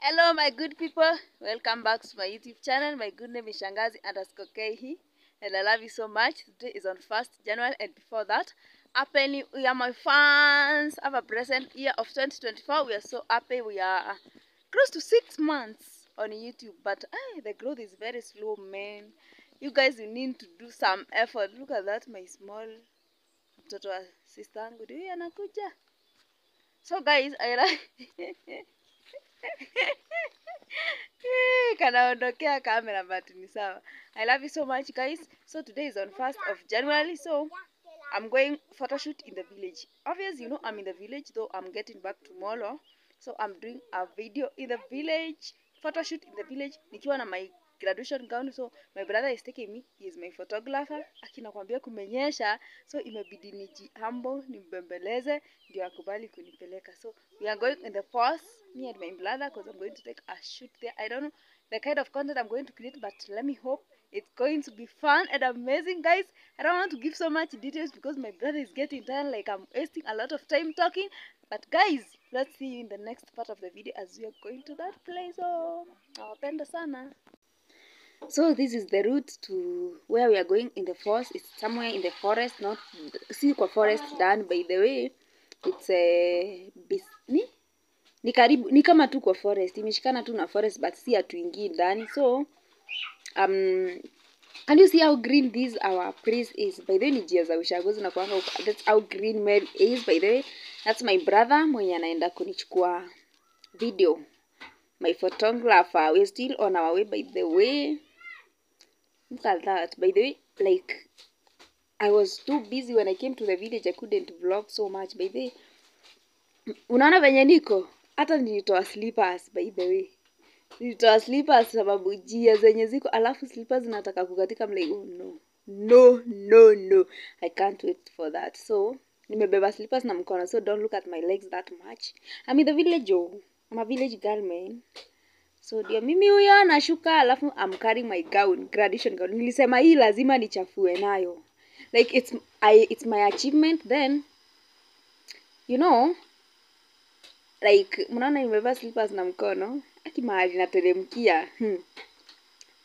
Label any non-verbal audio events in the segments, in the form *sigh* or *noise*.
Hello my good people, welcome back to my YouTube channel. My good name is Shangazi underscore and I love you so much. Today is on 1st January and before that, happy new year my fans. Have a present year of 2024. We are so happy. We are close to six months on YouTube but hey, the growth is very slow man. You guys you need to do some effort. Look at that my small wa sister anakuja. So guys, I like *laughs* kanaondokea kamera but ni sawa. I love you so much guys. So today is on 1st of january so i'm going photoshoot in the village. Obviously you know i'm in the village though i'm getting back tomorrow. So i'm doing a video in the village photoshoot in the village nikiwa na my graduation gown so my brother is taking me he is my photographer. Akinakwambia kumenyesha so imebidi niji humble nimbembeleze ndio akubali kunipeleka. So we are going in the force, me and my brother because i'm going to take a shoot there. I don't know the kind of content i'm going to create but let me hope it's going to be fun and amazing guys. I don't want to give so much details because my brother is getting tired like i'm wasting a lot of time talking. But guys let's see you in the next part of the video as we are going to that place. Oh nawapenda sana so this is the route to where we are going in the forest. It's somewhere in the forest not si kwa forest done by the way. It's a bis, ni? Ni karibu ni kama tu kwa forest. Imeshikana tu na forest but si hatuingii ndani. So um can you see how green this our place is? By the way ni jia za ushaguzi na kuanga that's how green Mel is by the way. That's my brother mwenye anaenda kunichukua video. My photographer. We're still on our way by the way look at that. By the way like i was too busy when i came to the village i couldn't vlog so much. By the way unaona venye niko? Hata nilitoa slippers by the way. Nilitoa slippers sababu jia zenye ziko alafu slippers nataka kukatika I'm like, oh no. No no no. I can't wait for that. So nimebeba slippers na mkono. So don't look at my legs that much. I'm in the village oh. I'm a village girl man so ndio mimi huyo anashuka, alafu I'm carrying my gown graduation gown. Nilisema hii lazima nichafue nayo. Like it's, I, it's my achievement then. You know? Like mnaona nimevaa slippers na mkono? Aki mahali nateremkia. Hmm.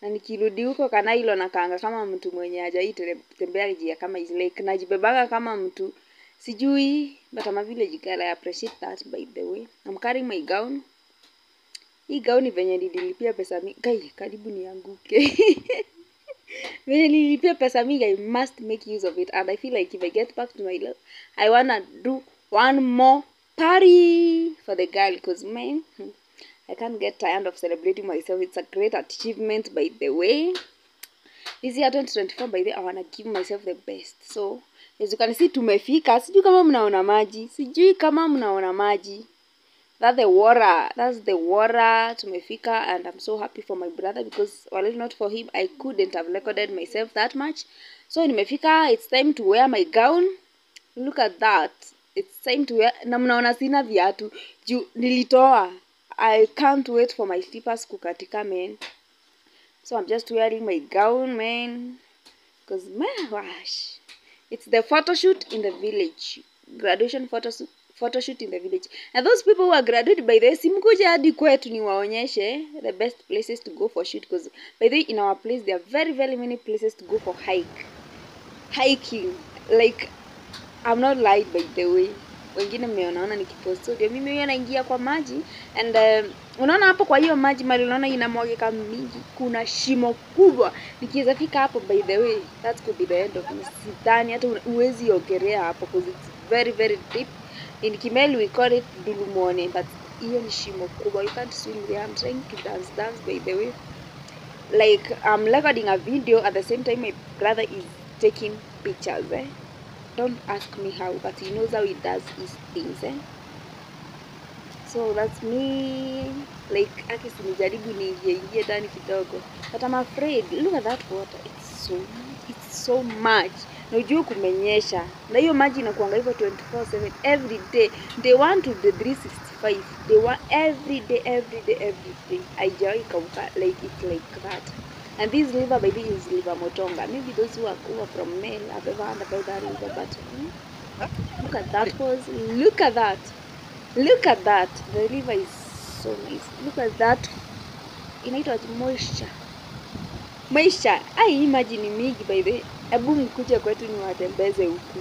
na nikirudi huko kanailo nakaanga kama mtu mwenye hajai tembea njia kama hizi. Like najibebaga kama mtu. Sijui but ama vile jikala I appreciate that by the way. I'm carrying my gown hii gauni venye nililipia pesa mingi kai karibu nianguke. *laughs* Venye nililipia pesa mingi I must make use of it and I feel like if I get back to my love I wanna do one more party for the girl because man *laughs* I can't get tired of celebrating myself. It's a great achievement by the way. This year 2024 by the way I wanna give myself the best. So as you can see tumefika. Sijui kama mnaona maji. Sijui kama mnaona maji that's the water that's the water tumefika and i'm so happy for my brother because well not for him i couldn't have recorded myself that much. So nimefika it's time to wear my gown. Look at that. It's time to wear na mnaona sina viatu. Juu nilitoa. I can't wait for my slippers kukatika man. So i'm just wearing my gown man. Because my gosh it's the photo shoot in the village. Graduation photo photo shoot in the village. And those people who are graduated by the way simkuja hadi kwetu niwaonyeshe the best places to go for shoot because by the way in our place there are very very many places to go for hike. Hiking. Like I'm not lied by the way. Wengine mmeonaona nikipost so mimi huyo naingia kwa maji and um, unaona hapo kwa hiyo maji mali unaona inamwagika mingi kuna shimo kubwa. Nikiweza fika hapo by the way that could be the end of me. Sidhani hata uwezi ogelea hapo because it's very very deep in Kimeli we call it Dulumone but hiyo ni shimo kubwa. You can't swim there. I'm trying to dance dance by the way. Like I'm recording a video at the same time my brother is taking pictures eh? Don't ask me how but he knows how he does his things eh? So that's me. Like aki sinijaribu ndani kidogo. But I'm afraid. Look at that water. It's so it's so much na ujue kumenyesha. Na hiyo maji inakuanga hivyo 24/7 every day. Day 1 to the 365 day 1 every day every day every day. Haijawahi kauka like it like that. And this river by this is river motonga. Maybe those who are, who are from male have ever heard about that river but hmm? look at that pose look at that. Look at that. The river is so nice. Look at that. Inaitwa moisture. Maisha. ai imagine mingi by the way. Hebu mkuje kwetu niwatembeze huku.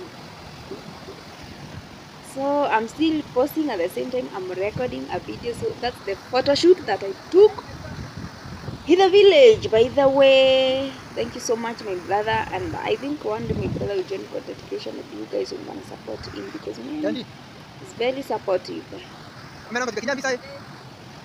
So i'm still posting at the same time i'm recording a video so that's the photo shoot that i took in the village by the way. Thank you so much my brother and i think one day my brother will join for dedication if you guys will wanna support him because man he's very supportive.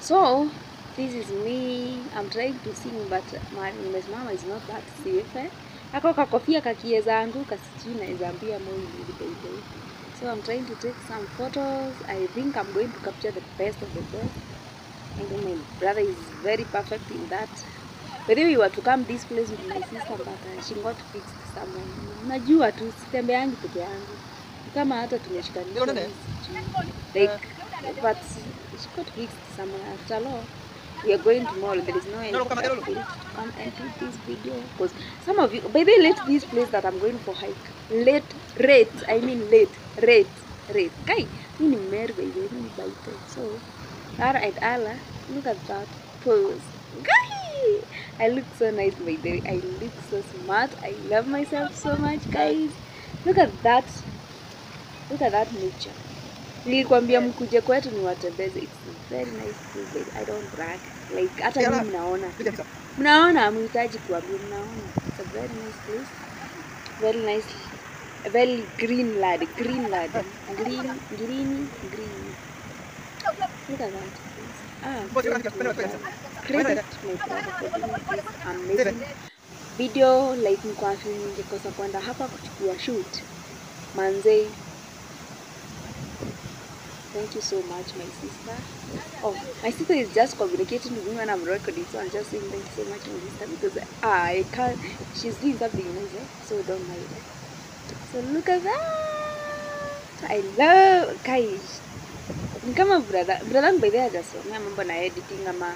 So this is me. I'm trying to sing but my mama is not that safe eh? Ako kakofia kakieza anguka sijui naweza ambia moili baby so i'm trying to take some photos. I think i'm going to capture the best of the best. And then my brother is very perfect in that. Way we were to come this place with my sister but uh, she got fixed somewhere najua tu sitembeangi peke yangu. Kama hata tumeshikanisha like but she got fixed somewhere after all we are going tomorrow there is no end come and do this video because some of you by the way late this place that i'm going for hike late rate i mean late rate rate kai mi ni meri by the way ni so Ara and Ala, look at that pose. Guy! I look so nice by the way. I look so smart. I love myself so much, guys. Look at that. Look at that nature. Nilikwambia mkuje kwetu niwatembeze. It's a very nice place. I don't brag. Like hata mimi mnaona. Mnaona mhitaji kuambia mnaona. It's a very nice place. Very nice. A very green lad. Green lad. Green, green, green. Look at that. Ah. Credit my brother for doing this amazing video. Like nilikuwa feel ningekosa kwenda hapa kuchukua shoot. Manze. Thank you so much, my sister. Oh, my sister is just communicating with me when I'm recording, so I'm just saying thank you so much, my sister, because I can't. She's doing something nice, eh? so don't mind. eh? So look at that. I love guys. Ni kama brother brother by the way hajasomea mambo na editing ama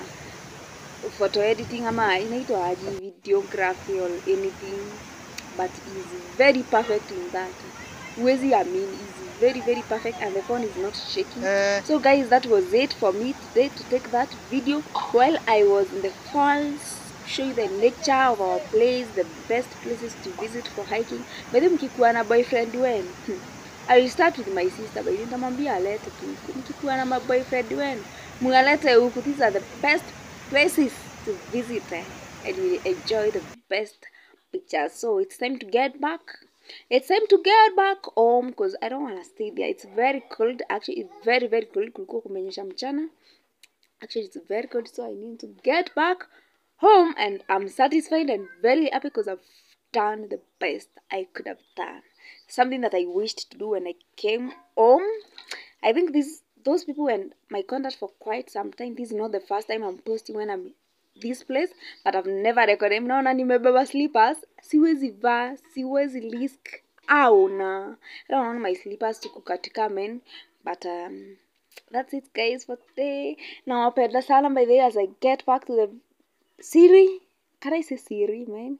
photo editing ama inaitwa aji videography or anything but is very perfect in that. Huwezi amini very very perfect and the phone is not shaking. uh, So guys, that was it for me today to take that video while I was in the falls, show you the nature of our place, the best places to visit for hiking. By the way, mkikuwa na boyfriend wenu, hmm, I will start with my sister, but nitamwambia alete tu. Mkikuwa na maboyfriend wenu, mwalete huku. These are the best places to visit eh, and you enjoy the best pictures. So it's time to get back. It's time to get back home because I don't want to stay there. It's very cold. Actually, it's very very cold. Actually, it's very cold, so I need to get back home, and I'm satisfied and very happy because I've done the best I could have done. Something that I wished to do when I came home. I think this those people and my contact for quite some time. This is not the first time I'm posting when I'm this place but I've never recorded. Mnaona nimebeba slippers, siwezi vaa, siwezi risk au na I don't want my slippers cook at men but um, that's it guys for today. Nawapenda sana by the way as I get back to the Siri. Can I say Siri, man?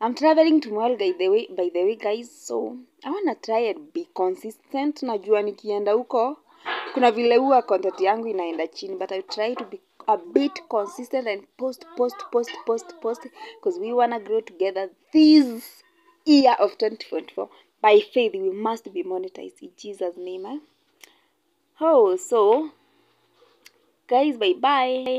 I'm traveling tomorrow by the way, by the way guys, so I wanna try and be consistent. Najua nikienda huko kuna vile huwa content yangu inaenda chini, but I try to be a bit consistent and post, post, post, post, post because we wanna grow together this year of 2024. By faith, we must be monetized in Jesus' name. Eh? Oh, so guys, bye bye.